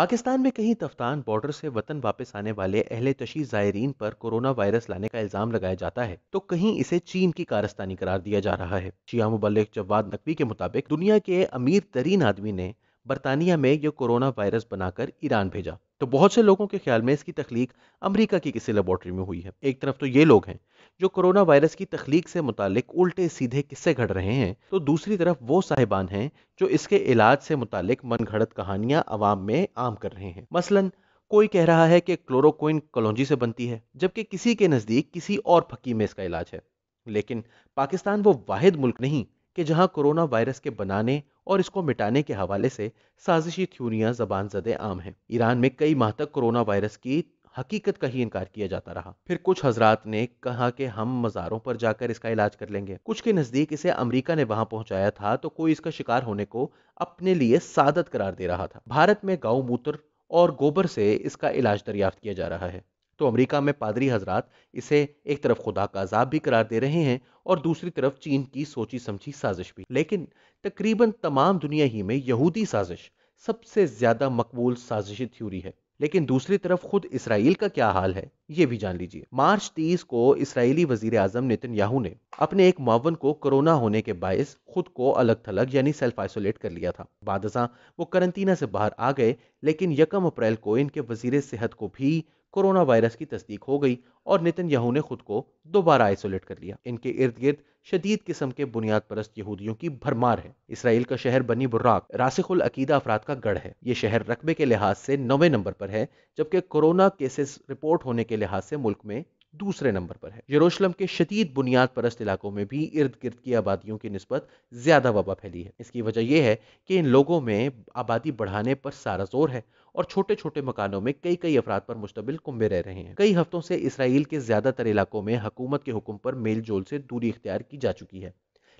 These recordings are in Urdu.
پاکستان میں کہیں تفتان بارڈر سے وطن واپس آنے والے اہل تشیح زائرین پر کورونا وائرس لانے کا الزام لگایا جاتا ہے تو کہیں اسے چین کی کارستانی قرار دیا جا رہا ہے۔ شیعہ مبلغ جواد نقوی کے مطابق دنیا کے امیر ترین آدمی نے برطانیہ میں یہ کورونا وائرس بنا کر ایران بھیجا۔ تو بہت سے لوگوں کے خیال میں اس کی تخلیق امریکہ کی کسی لیبورٹری میں ہوئی ہے۔ ایک طرف تو یہ لوگ ہیں جو کرونا وائرس کی تخلیق سے متعلق الٹے سیدھے قصے گھڑ رہے ہیں، تو دوسری طرف وہ صاحبان ہیں جو اس کے علاج سے متعلق من گھڑت کہانیاں عوام میں عام کر رہے ہیں۔ مثلا، کوئی کہہ رہا ہے کہ کلوروکوئن کلونجی سے بنتی ہے، جبکہ کسی کے نزدیک کسی اور پھکی میں اس کا علاج ہے۔ لیکن پاکستان وہ واحد ملک نہیں کہ جہاں کرونا وائرس کے بنانے اور اس کو مٹانے کے حوالے سے سازشی تھیوریاں زبان زدے عام ہیں۔ ایران میں کئی ماہ تک کرونا وائرس کی حقیقت کا ہی انکار کیا جاتا رہا۔ پھر کچھ حضرات نے کہا کہ ہم مزاروں پر جا کر اس کا علاج کر لیں گے۔ کچھ کے نزدیک اسے امریکہ نے وہاں پہنچایا تھا تو کوئی اس کا شکار ہونے کو اپنے لیے سعادت قرار دے رہا تھا۔ بھارت میں گاؤں موتر اور گوبر سے اس کا علاج دریافت کیا جا رہا ہے۔ تو امریکہ میں پادری حضرات اسے ایک طرف خدا کا عذاب بھی قرار دے رہے ہیں اور دوسری طرف چین کی سوچی سمجھی سازش بھی۔ لیکن تقریباً تمام دنیا ہی میں یہودی سازش سب سے زیادہ مقبول سازشی تھیوری ہے۔ لیکن دوسری طرف خود اسرائیل کا کیا حال ہے یہ بھی جان لیجیے مارچ تیس کو اسرائیلی وزیر اعظم نتن یاہو نے اپنے ایک معاون کو کرونا ہونے کے باعث خود کو الگ تھلگ یعنی سیلف آئسولیٹ کر لیا تھا۔ بعد ازاں وہ کرنٹینہ سے باہر آ گئے، لیکن یکم اپریل کو ان کے وزیر صحت کو بھی کورونا وائرس کی تصدیق ہو گئی اور نتن یہو نے خود کو دوبارہ آئسولیٹ کر لیا۔ ان کے ارد گرد شدید قسم کے بنیاد پرست یہودیوں کی بھرمار ہے۔ اسرائیل کا شہر بنی براق راسخ العقیدہ افراد کا گڑھ ہے۔ یہ شہر رقبے کے لحاظ سے نوے نمبر پر ہے، جبکہ کورونا کیسز رپورٹ ہونے کے لحاظ سے ملک میں دوسرے نمبر پر ہے۔ یروشلم کے شدید بنیاد پرست علاقوں میں بھی ارد گرد کی آبادیوں کی نسبت زیادہ وبا پھیلی ہے۔ اس کی وجہ یہ ہے کہ ان لوگوں میں آبادی بڑھانے پر سارا زور ہے اور چھوٹے چھوٹے مکانوں میں کئی کئی افراد پر مشتبل کمبے رہ رہے ہیں۔ کئی ہفتوں سے اسرائیل کے زیادہ تر علاقوں میں حکومت کے حکم پر میل جول سے دوری اختیار کی جا چکی ہے،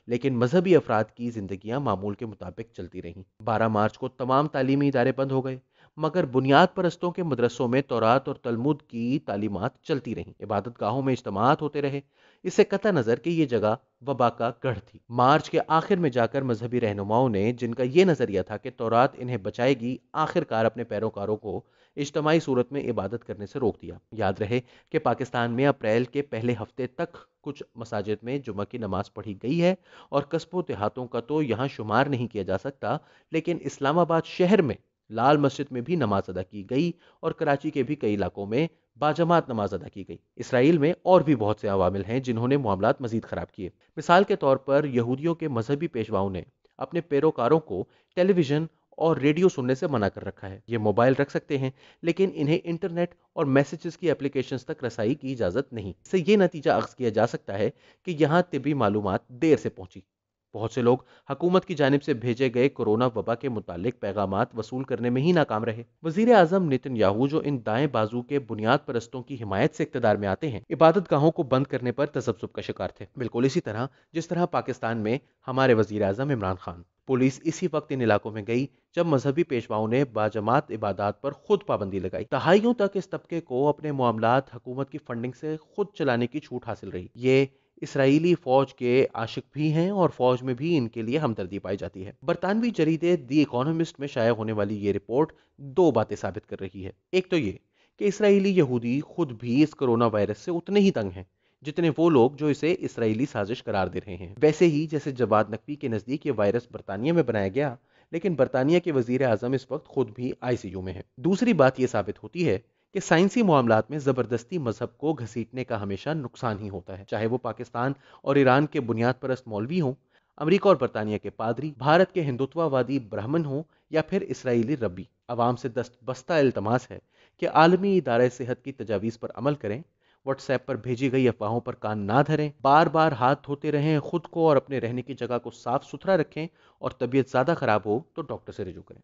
لیکن مذہبی افراد کی زندگیاں معمول کے مطابق چلتی رہیں۔ بارہ مارچ کو تمام تعلیمی ادارے بند ہو گئے۔ مگر بنیاد پرستوں کے مدرسوں میں تورات اور تلمود کی تعلیمات چلتی رہیں۔ عبادت گاہوں میں اجتماعات ہوتے رہے۔ اس سے قطع نظر کہ یہ جگہ وبا کا گڑھ تھی۔ مارچ کے آخر میں جا کر مذہبی رہنماؤں نے، جن کا یہ نظریہ تھا کہ تورات انہیں بچائے گی، آخر کار اپنے پیروکاروں کو اجتماعی صورت میں عبادت کرنے سے روک دیا۔ یاد رہے کہ پاکستان میں اپریل کے پہلے ہفتے تک کچھ مساجد میں جمعہ کی نماز پڑھی گئی ہے اور قصبوں دیہاتوں کا تو یہاں شمار نہیں کیا جا سکتا، لیکن اسلام آباد شہر میں لال مسجد میں بھی نماز ادا کی گئی اور کراچی کے بھی کئی علاقوں میں باجماعت نماز ادا کی گئی۔ اسرائیل میں اور بھی بہت سے عوامل ہیں جنہوں نے معاملات مزید خراب کیے۔ مثال کے طور پر یہودیوں کے مذہبی پیشواؤں نے اپنے پیروکاروں کو ٹیلی ویژن اور ریڈیو سننے سے منع کر رکھا ہے۔ یہ موبائل رکھ سکتے ہیں، لیکن انہیں انٹرنیٹ اور میسیجز کی اپلیکیشنز تک رسائی کی اجازت نہیں۔ اس سے یہ نتیجہ اخذ کیا جا سکتا ہے کہ یہاں طبی معلومات دیر سے پہنچی۔ بہت سے لوگ حکومت کی جانب سے بھیجے گئے کورونا وبا کے متعلق پیغامات وصول کرنے میں ہی ناکام رہے۔ وزیر اعظم نتن یاہو جو ان دائیں بازو کے بنیاد پرستوں کی حمایت سے اقتدار میں آتے ہیں، عبادت گاہوں کو بند کرنے پر تذبذب کا شکار تھے۔ بالکل اسی طرح جس طرح پاکستان میں ہمارے وزیر اعظم عمران خان۔ پولیس اسی وقت ان علاقوں میں گئی جب مذہبی پیشواؤں نے باجماعت عبادات پر خود پابندی لگائی۔ دہائیوں تک اس طبقے کو اپنے معاملات حکومت کی فنڈنگ سے خود چلانے کی چھوٹ حاصل رہی۔ یہ اسرائیلی فوج کے عاشق بھی ہیں اور فوج میں بھی ان کے لیے ہمدردی پائی جاتی ہے۔ برطانوی جریدے دی اکانومسٹ میں شائع ہونے والی یہ رپورٹ دو باتیں ثابت کر رہی ہے۔ ایک تو یہ کہ اسرائیلی یہودی خود بھی اس کرونا وائرس سے اتنے ہی تنگ ہیں جتنے وہ لوگ جو اسے اسرائیلی سازش قرار دے رہے ہیں۔ ویسے ہی جیسے جواد نقوی کے نزدیک یہ وائرس برطانیہ میں بنایا گیا، لیکن برطانیہ کے وزیر اعظم اس وقت خود بھی آئی سی یو میں ہے دوسری بات یہ ثابت ہوتی ہے کہ سائنسی معاملات میں زبردستی مذہب کو گھسیٹنے کا ہمیشہ نقصان ہی ہوتا ہے۔ چاہے وہ پاکستان اور ایران کے بنیاد پرست مولوی ہوں، امریکہ اور برطانیہ کے پادری، بھارت کے ہندوتوا وادی برہمن ہوں یا پھر اسرائیلی ربی۔ عوام سے دست بستہ التماس ہے کہ عالمی ادارہ صحت کی تجاویز پر عمل کریں، واٹس ایپ پر بھیجی گئی افواہوں پر کان نہ دھریں، بار بار ہاتھ دھوتے رہیں، خود کو اور اپنے رہنے کی جگہ کو صاف ستھرا رکھیں اور طبیعت زیادہ خراب ہو تو ڈاکٹر سے رجوع کریں۔